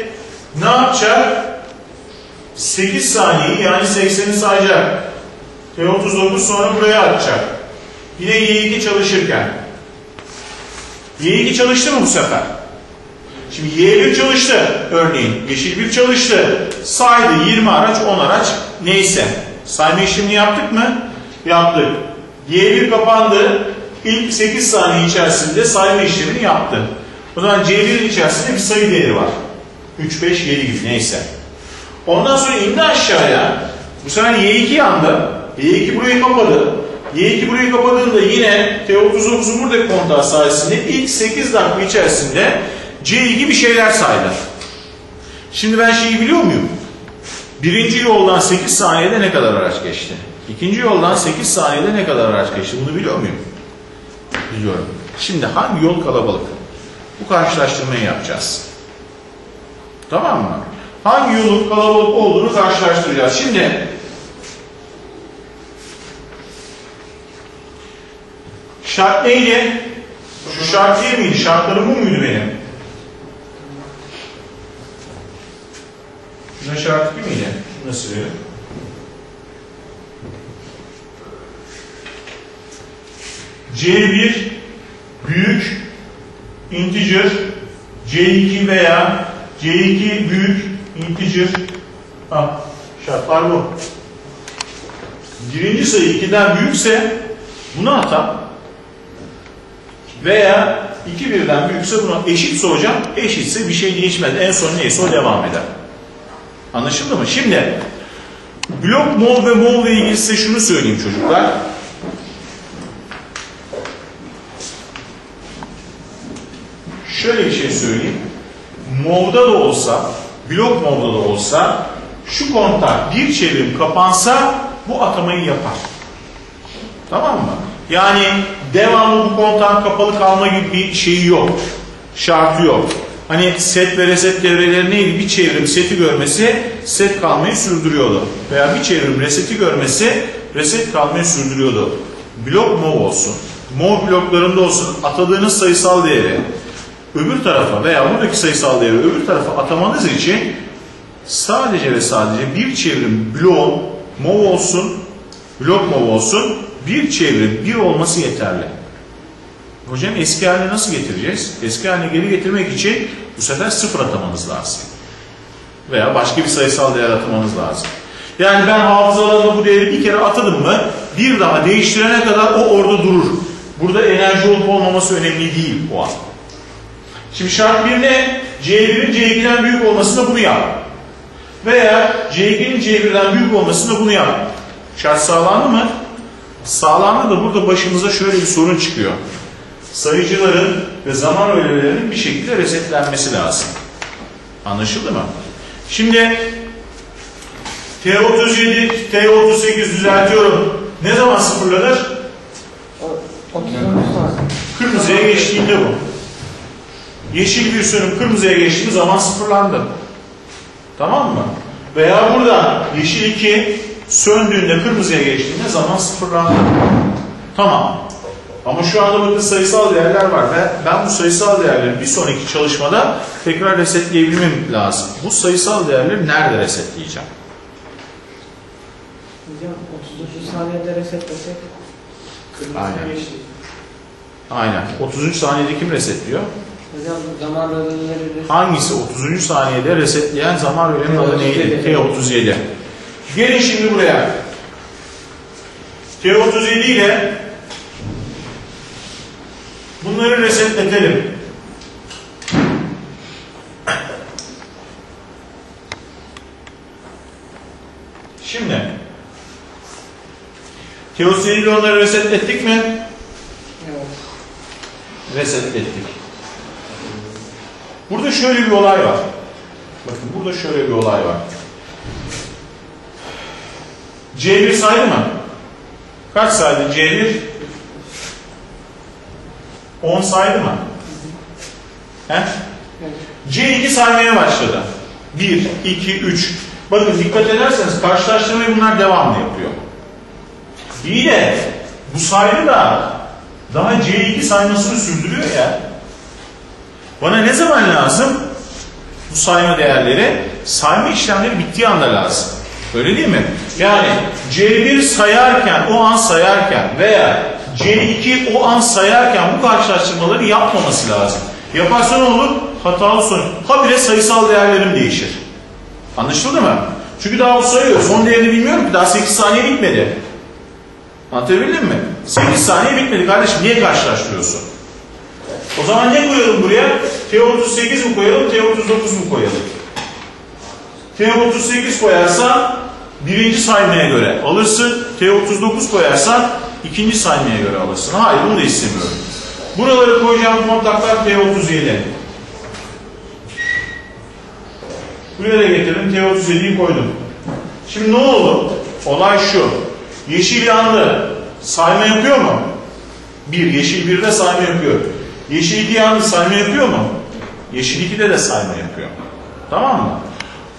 ne yapacak? 8 saniye yani 80'i sayacak. T39 sonra buraya atacak. Yine Y2 çalışırken. Y2 çalıştı mı bu sefer? Şimdi Y1 çalıştı örneğin. Yeşil 1 çalıştı. Saydı 20 araç 10 araç neyse. Sayma işlemini yaptık mı? Yaptık. Y1 kapandı. İlk 8 saniye içerisinde sayma işlemini yaptı. O zaman C1'in içerisinde bir sayı değeri var. 3, 5, 7 gibi neyse. Ondan sonra indi aşağıya. Bu sefer Y2 yandı. Y2 burayı kapadı. Y2 burayı kapadığında yine T39'un buradaki kontağı sayesinde ilk 8 dakika içerisinde C2 bir şeyler saydı. Şimdi ben şeyi biliyor muyum? Birinci yoldan 8 saniyede ne kadar araç geçti? İkinci yoldan 8 saniyede ne kadar araç geçti? Bunu biliyor muyum? Biliyorum. Şimdi hangi yol kalabalık? Bu karşılaştırmayı yapacağız. Tamam mı? Hangi yolun kalabalık olduğunu karşılaştıracağız. Şimdi şart neydi? Şu şart değil miydi? Şartlarım bu muydu benim? Şuna şart değil miydi? Nasıl verir? C1 büyük integer C2 veya C2 büyük integer ha, şartlar bu. Birinci sayı 2'den büyükse bunu atam veya 2 birden büyükse buna eşitse hocam eşitse bir şey değişmez. En son neyse o devam eder. Anlaşıldı mı? Şimdi blok mol ve mol ile ilgili size şunu söyleyeyim çocuklar. Şöyle bir şey söyleyeyim. Mov'da da olsa, blok mov'da da olsa şu kontak bir çevrim kapansa bu atamayı yapar. Tamam mı? Yani devamlı bu kontağın kapalı kalma gibi bir şeyi yok. Şartı yok. Hani set ve reset devreleri neydi? Bir çevrim seti görmesi set kalmayı sürdürüyordu. Veya bir çevrim reseti görmesi reset kalmayı sürdürüyordu. Blok mov olsun. Mov bloklarında olsun atadığınız sayısal değeri öbür tarafa veya buradaki sayısal değeri öbür tarafa atamanız için sadece ve sadece bir çevrim blok mov olsun, blok mov olsun, bir çevrim bir olması yeterli. Hocam eski haline nasıl getireceğiz? Eski haline geri getirmek için bu sefer sıfır atamanız lazım. Veya başka bir sayısal değer atamanız lazım. Yani ben hafızalarına bu değeri bir kere atadım mı bir daha değiştirene kadar o orada durur. Burada enerji olup olmaması önemli değil o an. Şimdi şart bir ne? C1'in C2'den büyük olmasında bunu yap. Veya C2'nin C1'den büyük olmasında bunu yap. Şart sağlandı mı? Sağlandı da burada başımıza şöyle bir sorun çıkıyor. Sayıcıların ve zaman öğelerinin bir şekilde resetlenmesi lazım. Anlaşıldı mı? Şimdi T37, T38 düzeltiyorum. Ne zaman sıfırlanır? 30 saniye. Kırmızıya geçtiğinde bu. Yeşil bir sönüm kırmızıya geçtiği zaman sıfırlandı. Tamam mı? Veya burada yeşil 2 söndüğünde kırmızıya geçtiğinde zaman sıfırlandı. Tamam. Ama şu anda bakın sayısal değerler var ve ben bu sayısal değerleri bir sonraki çalışmada tekrar resetleyebilmem lazım. Bu sayısal değerleri nerede resetleyeceğim? Hocam 33 saniyede resetlesek. Aynen. Aynen. 30. saniyede kim resetliyor? Hocam zaman ödülleri Hangisi 30. saniyede resetleyen zaman öğenin adı neydi? T37. T37. Gelin şimdi buraya. T37 ile bunları resetletelim. Şimdi T37 ile onları resetlettik mi? Evet. Resetlettik. Burada şöyle bir olay var. Bakın burada şöyle bir olay var. C1 saydı mı? Kaç saydı C1? 10 saydı mı? He? Evet. C2 saymaya başladı. 1, 2, 3. Bakın dikkat ederseniz karşılaştırmayı bunlar devamlı yapıyor. İyi de bu sayı da daha C2 saymasını sürdürüyor ya. Bana ne zaman lazım? Bu sayma değerleri sayma işlemleri bittiği anda lazım. Öyle değil mi? Yani C1 sayarken, o an sayarken veya C2 o an sayarken bu karşılaştırmaları yapmaması lazım. Yaparsa ne olur? Hatalı sonuç. Habire sayısal değerlerim değişir. Anlaşıldı mı? Çünkü daha o sayıyor. Son değerini bilmiyorum ki. Daha 8 saniye bitmedi. Anlatabildim mi? 8 saniye bitmedi kardeşim. Niye karşılaştırıyorsun? O zaman ne koyalım buraya? T38 mi koyalım, T39 mu koyalım? T38 koyarsan birinci saymaya göre alırsın. T39 koyarsan ikinci saymaya göre alırsın. Hayır bunu da istemiyorum. Buraları koyacağım kontaklar T37. Buraya da getirdim. T37'yi koydum. Şimdi ne oldu? Olay şu. Yeşil yandı. Sayma yapıyor mu? Bir. Yeşil 1'de sayma yapıyor. Yeşil 2 yandı. Sayma yapıyor mu? Yeşil 2'de de sayma yapıyor. Tamam mı?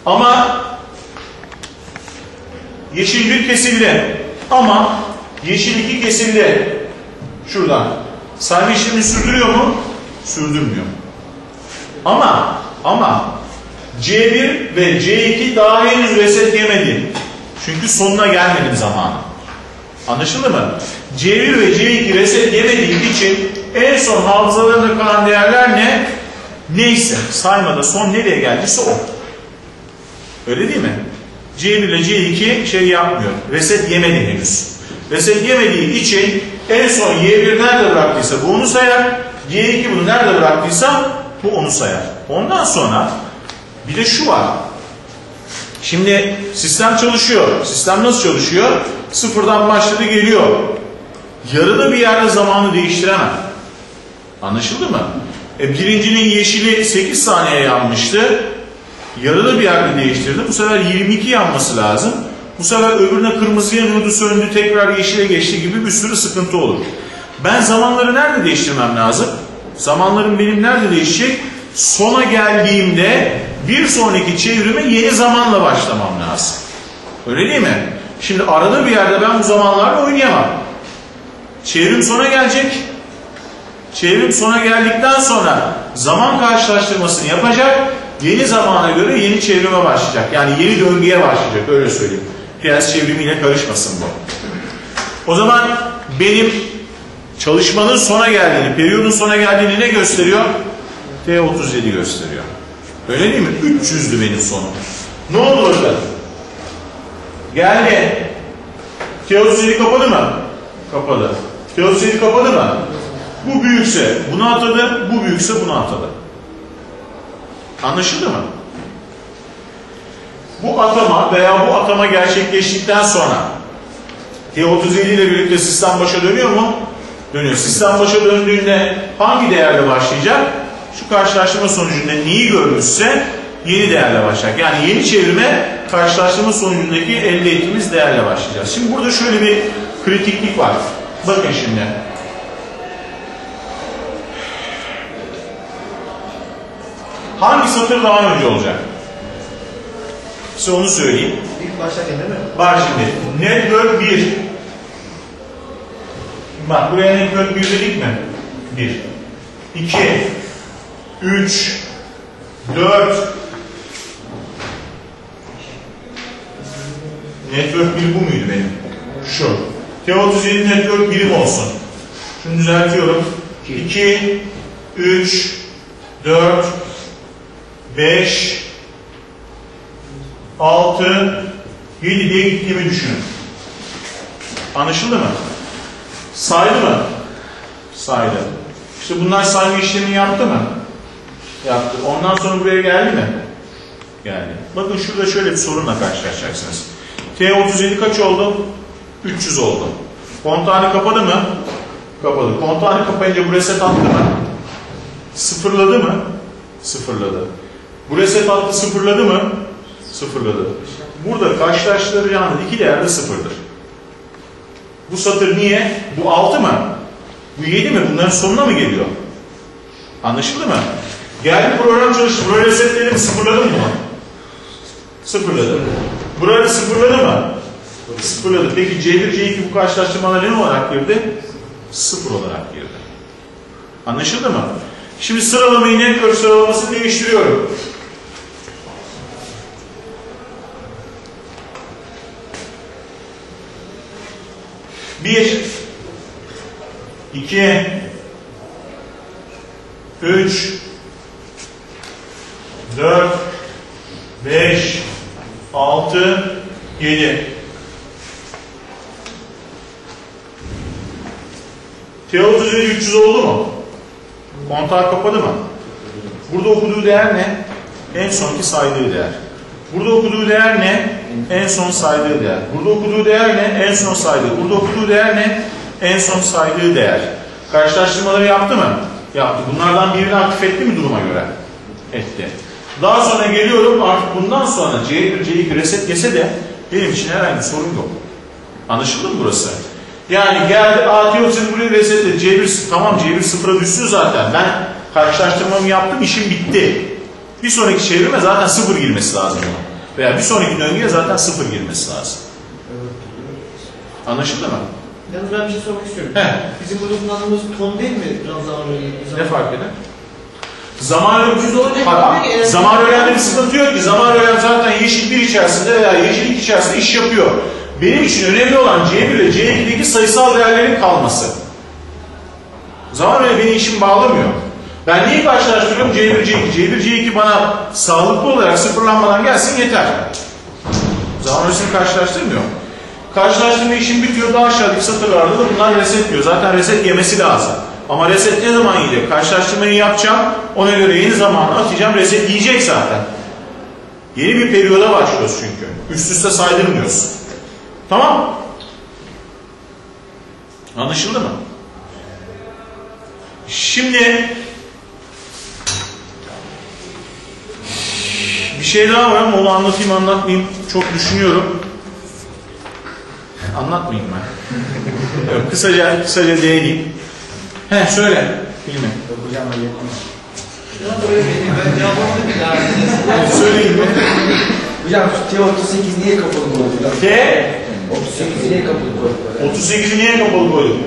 Ama yeşil 1 kesildi. Ama yeşil 2 kesildi. Şuradan. Sayma işlemini sürdürüyor mu? Sürdürmüyor. Ama ama C1 ve C2 daha henüz reset yemedi. Çünkü sonuna gelmedim zamanı. Anlaşıldı mı? C1 ve C2 reset yemediği için en son hafızalarında kalan değerler ne? Neyse saymada son nereye geldiyse o. Öyle değil mi? C1 ile C2 şey yapmıyor. Reset yemedi henüz. Reset yemediği için en son Y1 nerede bıraktıysa bu onu sayar. Y2 bunu nerede bıraktıysa bu onu sayar. Ondan sonra bir de şu var. Şimdi sistem çalışıyor. Sistem nasıl çalışıyor? Sıfırdan başladı geliyor. Yarıda bir yerde zamanı değiştiremem. Anlaşıldı mı? E, birincinin yeşili 8 saniye yanmıştı. Yarıda bir yerde değiştirdi. Bu sefer 22 yanması lazım. Bu sefer öbürüne kırmızı yanıyordu söndü tekrar yeşile geçti gibi bir sürü sıkıntı olur. Ben zamanları nerede değiştirmem lazım? Zamanlarım benim nerede değişecek? Sona geldiğimde bir sonraki çevrime yeni zamanla başlamam lazım. Öyle değil mi? Şimdi arada bir yerde ben bu zamanlarla oynayamam. Çevrim sona gelecek. Çevrim sona geldikten sonra zaman karşılaştırmasını yapacak. Yeni zamana göre yeni çevrime başlayacak. Yani yeni döngüye başlayacak öyle söyleyeyim. Piyas çevrimiyle karışmasın bu. O zaman benim çalışmanın sona geldiğini, periyodun sona geldiğini ne gösteriyor? T37 gösteriyor. Öyle değil mi? 300'dü benim sonum. Ne oldu orada? Geldi. T37 kapadı mı? Kapadı. T37 kapadı mı? Bu büyükse bunu atadı, bu büyükse bunu atadı. Anlaşıldı mı? Bu atama veya bu atama gerçekleştikten sonra T37 ile birlikte sistem başa dönüyor mu? Dönüyor. Sistem başa döndüğünde hangi değerle başlayacak? Şu karşılaştırma sonucunda neyi görmüşse yeni değerle başlayacak. Yani yeni çevrime karşılaştırma sonucundaki elde ettiğimiz değerle başlayacağız. Şimdi burada şöyle bir kritiklik var. Bakın şimdi. Hangi satır daha önce olacak? Size onu söyleyeyim. İlk başlarken değil mi? Bak şimdi. Network 1. Bak buraya network 1 dedik mi? 1. 2. 3. 4. Network 1 bu muydu benim? Şu. T37 network birim olsun. Şunu düzeltiyorum. 2. 3. 4. 5. 6. 7 diye gittiğimi düşünün. Anlaşıldı mı? Saydı mı? Saydı. İşte bunlar sayma işlemini yaptı mı? Yaptı. Ondan sonra buraya geldi mi? Geldi. Bakın şurada şöyle bir sorunla karşılaşacaksınız. T37 kaç oldu? 300 oldu. Kontağını kapadı mı? Kapadı. Kontağını kapayınca bu reset attı mı? Sıfırladı mı? Sıfırladı. Bu reset attı sıfırladı mı? Sıfırladı. Burada karşılaştıracağınız iki değer de sıfırdır. Bu satır niye? Bu 6 mı? Bu 7 mi? Bunların sonuna mı geliyor? Anlaşıldı mı? Geldi program çalıştı. Burayı resetledi mi? Sıfırladı mı? Sıfırladı. Burayı sıfırladı mı? Sıfırladı. Peki C1, C2 bu karşılaştırmalar ne olarak girdi? Sıfır olarak girdi. Anlaşıldı mı? Şimdi sıralamayı network sıralamasını değiştiriyorum. Bir, iki, üç, dört, beş, altı, yedi. T37 300 oldu mu? Kontağı kapadı mı? Burada okuduğu değer ne? En sonki saydığı değer. Burada okuduğu değer ne? En son saydığı değer. Burada okuduğu değer ne? En son saydığı. Burada okuduğu değer ne? En son saydığı değer. Karşılaştırmaları yaptı mı? Yaptı. Bunlardan birini aktif etti mi duruma göre? Etti. Daha sonra geliyorum artık bundan sonra C1, C2 reset yese de benim için herhangi bir sorun yok. Anlaşıldı mı burası? Yani geldi ATO buraya resetledi. C1 tamam C1 sıfıra düşsün zaten. Ben karşılaştırmamı yaptım işim bitti. Bir sonraki çevirme zaten sıfır girmesi lazım ona. Veya bir sonraki döngüye zaten sıfır girmesi lazım. Anlaşıldı mı? Yalnız ben bir şey sormak istiyorum. He. Bizim burada kullandığımız ton değil mi? Biraz zaman öyle. Ne fark eder? Zaman Tamam. tabii ki- Zaman öğrende bir sıkıntı yok ki. Zaman öğren zaten yeşil bir içerisinde veya yeşil iki içerisinde iş yapıyor. Benim için önemli olan C1 ile C2'deki sayısal değerlerin kalması. Zaman öyle beni işim bağlamıyor. Ben neyi karşılaştırıyorum? C1, C2. C1, C2 bana sağlıklı olarak sıfırlanmadan gelsin yeter. Zaman öylesini karşılaştırmıyor. Karşılaştırma işim bitiyor. Daha aşağıdaki satırlarda da bunlar reset diyor. Zaten reset yemesi lazım. Ama reset ne zaman yiyecek? Karşılaştırmayı yapacağım. Ona göre yeni zamanı atacağım. Reset yiyecek zaten. Yeni bir periyoda başlıyoruz çünkü. Üst üste saydırmıyoruz. Tamam Anlaşıldı mı? Şimdi bir şey daha var ama onu anlatayım anlatmayayım. Çok düşünüyorum. Anlatmayayım ben. Yok, kısaca kısaca değineyim. He söyle. Bilmem. Hocam hallettim. Evet, Söyleyeyim mi? Hocam şu T38 niye kapalı koydular? T 38 niye kapalı koydular? 38'i niye kapalı koydum?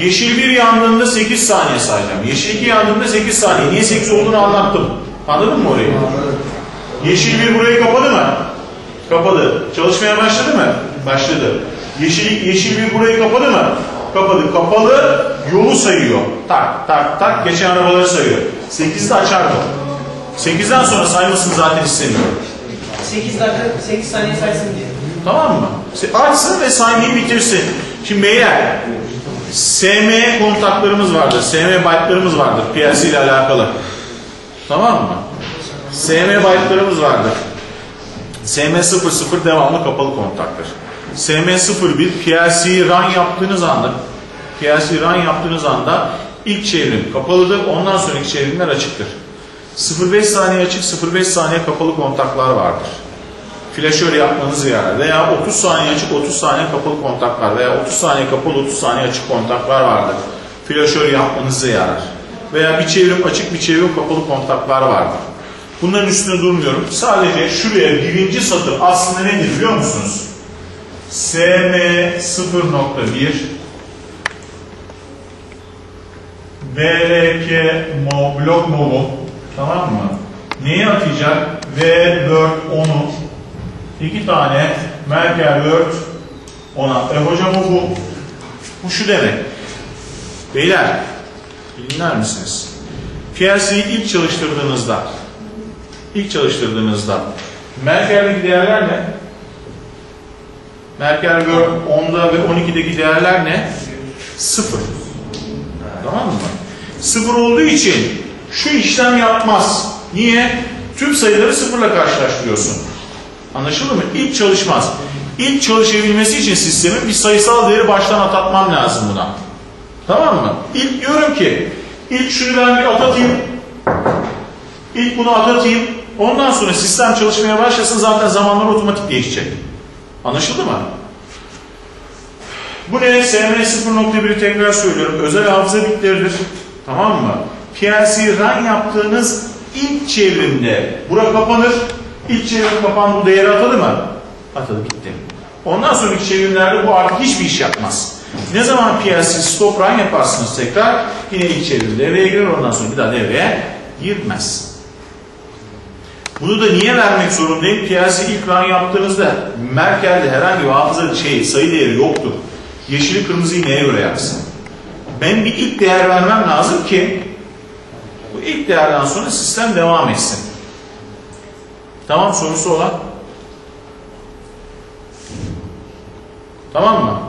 Yeşil bir yandığında 8 saniye sayacağım. Yeşil 2 yandığında 8 saniye. Niye 8 olduğunu anlattım. Anladın mı orayı? Yeşil bir burayı kapadı mı? Kapadı. Çalışmaya başladı mı? Başladı. Yeşil, yeşil bir burayı kapadı mı? Kapadı. Kapalı yolu sayıyor. Tak tak tak geçen arabaları sayıyor. 8'de açar bu. 8'den sonra saymasını zaten istemiyorum. 8 dakika 8 saniye saysın diye. Tamam mı? Açsın ve saymayı bitirsin. Şimdi beyler SM kontaklarımız vardır. SM byte'larımız vardır. PLC ile alakalı. Tamam mı? SM byte'larımız vardır. SM00 devamlı kapalı kontaktır. SM01 PLC run yaptığınız anda PLC run yaptığınız anda ilk çevrim kapalıdır. Ondan sonraki çevrimler açıktır. 0.5 saniye açık, 0.5 saniye kapalı kontaklar vardır flaşör yapmanız yarar. Veya 30 saniye açık 30 saniye kapalı kontaklar veya 30 saniye kapalı 30 saniye açık kontaklar vardır. Flaşör yapmanıza yarar. Veya bir çevrim açık bir çevrim kapalı kontaklar vardır. Bunların üstüne durmuyorum. Sadece şuraya birinci satır aslında nedir biliyor musunuz? SM 0.1 BRK mo, blok tamam mı? Neyi atacak? V4 10'u iki tane Merkel Word ona. E hocam o bu. Bu şu demek. Beyler dinler misiniz? PLC'yi ilk çalıştırdığınızda ilk çalıştırdığınızda Merkel'deki değerler ne? Merkel Word 10'da ve 12'deki değerler ne? Sıfır. Tamam mı? Sıfır olduğu için şu işlem yapmaz. Niye? Tüm sayıları sıfırla karşılaştırıyorsun. Anlaşıldı mı? İlk çalışmaz. İlk çalışabilmesi için sistemin bir sayısal değeri baştan atatmam lazım buna. Tamam mı? İlk diyorum ki ilk şunu ben bir atatayım. İlk bunu atatayım. Ondan sonra sistem çalışmaya başlasın zaten zamanlar otomatik değişecek. Anlaşıldı mı? Bu ne? SM 0.1'i tekrar söylüyorum. Özel hafıza bitleridir. Tamam mı? PLC run yaptığınız ilk çevrimde bura kapanır. İlk çevrim kapan bu değeri atadı mı? Atadı gitti. Ondan sonraki çevrimlerde bu artık hiçbir iş yapmaz. Ne zaman PLC stop run yaparsınız tekrar yine ilk çevrim devreye girer ondan sonra bir daha devreye girmez. Bunu da niye vermek zorundayım? PLC ilk run yaptığınızda Merkel'de herhangi bir hafıza şey, sayı değeri yoktur. Yeşili kırmızıyı neye göre yapsın? Ben bir ilk değer vermem lazım ki bu ilk değerden sonra sistem devam etsin. Tamam sorusu olan? Tamam mı?